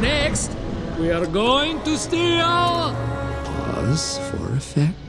Next, we are going to steal. Pause for effect.